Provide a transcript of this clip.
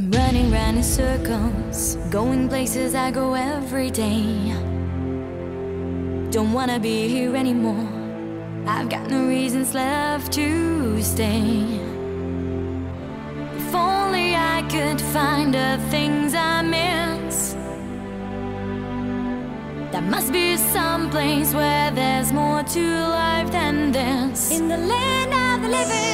I'm running round in circles, going places I go every day. Don't wanna be here anymore. I've got no reasons left to stay. If only I could find the things I miss. There must be some place where there's more to life than this. In the land of the living.